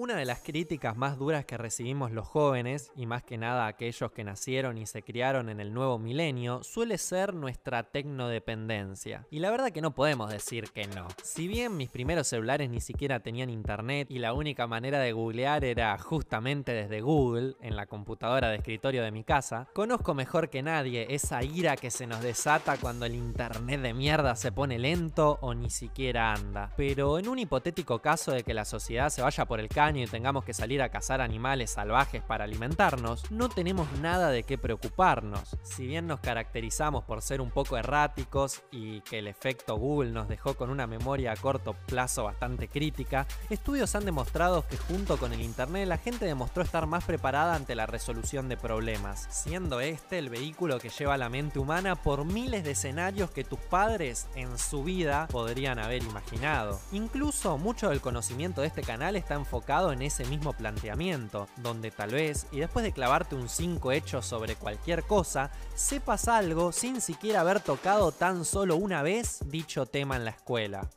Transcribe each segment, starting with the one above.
Una de las críticas más duras que recibimos los jóvenes, y más que nada aquellos que nacieron y se criaron en el nuevo milenio, suele ser nuestra tecnodependencia. Y la verdad que no podemos decir que no. Si bien mis primeros celulares ni siquiera tenían internet y la única manera de googlear era justamente desde Google, en la computadora de escritorio de mi casa, conozco mejor que nadie esa ira que se nos desata cuando el internet de mierda se pone lento o ni siquiera anda. Pero en un hipotético caso de que la sociedad se vaya por el y tengamos que salir a cazar animales salvajes para alimentarnos, no tenemos nada de qué preocuparnos. Si bien nos caracterizamos por ser un poco erráticos y que el efecto Google nos dejó con una memoria a corto plazo bastante crítica, estudios han demostrado que junto con el Internet la gente demostró estar más preparada ante la resolución de problemas, siendo este el vehículo que lleva la mente humana por miles de escenarios que tus padres en su vida podrían haber imaginado. Incluso mucho del conocimiento de este canal está enfocado en ese mismo planteamiento, donde tal vez, y después de clavarte un 5 hecho sobre cualquier cosa, sepas algo sin siquiera haber tocado tan solo una vez dicho tema en la escuela.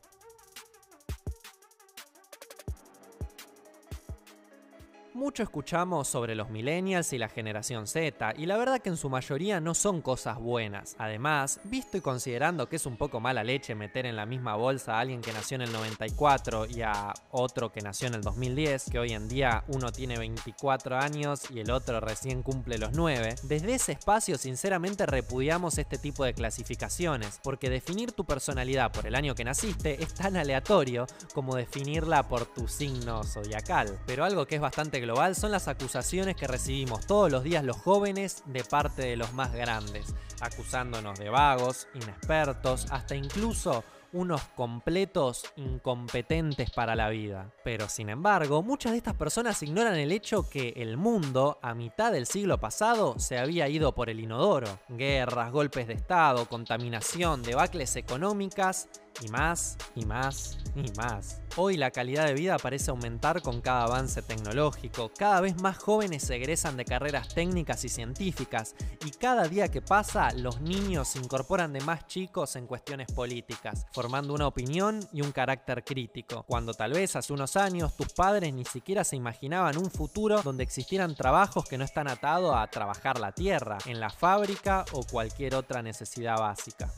Mucho escuchamos sobre los millennials y la generación Z, y la verdad que en su mayoría no son cosas buenas. Además, visto y considerando que es un poco mala leche meter en la misma bolsa a alguien que nació en el 94 y a otro que nació en el 2010, que hoy en día uno tiene 24 años y el otro recién cumple los 9, desde ese espacio sinceramente repudiamos este tipo de clasificaciones, porque definir tu personalidad por el año que naciste es tan aleatorio como definirla por tu signo zodiacal. Pero algo que es bastante global son las acusaciones que recibimos todos los días los jóvenes de parte de los más grandes, acusándonos de vagos, inexpertos, hasta incluso unos completos incompetentes para la vida. Pero sin embargo, muchas de estas personas ignoran el hecho que el mundo, a mitad del siglo pasado, se había ido por el inodoro. Guerras, golpes de Estado, contaminación, debacles económicas y más, y más, y más. Hoy la calidad de vida parece aumentar con cada avance tecnológico, cada vez más jóvenes se egresan de carreras técnicas y científicas, y cada día que pasa los niños se incorporan de más chicos en cuestiones políticas, formando una opinión y un carácter crítico, cuando tal vez hace unos años tus padres ni siquiera se imaginaban un futuro donde existieran trabajos que no están atados a trabajar la tierra, en la fábrica o cualquier otra necesidad básica.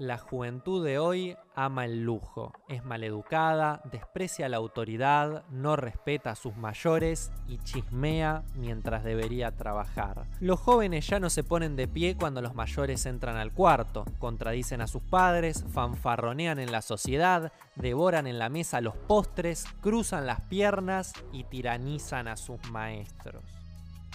La juventud de hoy ama el lujo, es maleducada, desprecia la autoridad, no respeta a sus mayores y chismea mientras debería trabajar. Los jóvenes ya no se ponen de pie cuando los mayores entran al cuarto, contradicen a sus padres, fanfarronean en la sociedad, devoran en la mesa los postres, cruzan las piernas y tiranizan a sus maestros.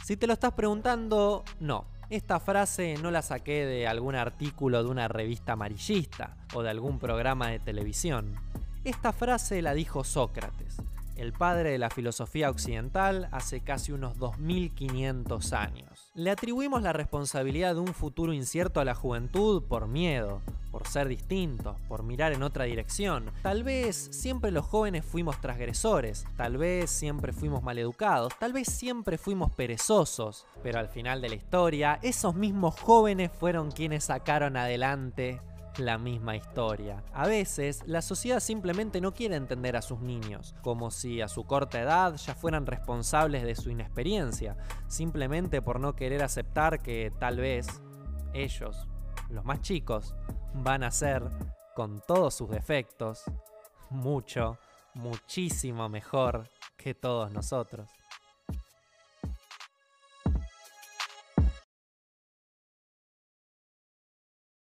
Si te lo estás preguntando, no, esta frase no la saqué de algún artículo de una revista amarillista o de algún programa de televisión. Esta frase la dijo Sócrates, el padre de la filosofía occidental, hace casi unos 2500 años. Le atribuimos la responsabilidad de un futuro incierto a la juventud por miedo, por ser distintos, por mirar en otra dirección. Tal vez siempre los jóvenes fuimos transgresores, tal vez siempre fuimos maleducados, tal vez siempre fuimos perezosos, pero al final de la historia, esos mismos jóvenes fueron quienes sacaron adelante la misma historia. A veces, la sociedad simplemente no quiere entender a sus niños, como si a su corta edad ya fueran responsables de su inexperiencia, simplemente por no querer aceptar que tal vez ellos, los más chicos, van a ser, con todos sus defectos, mucho, muchísimo mejor que todos nosotros.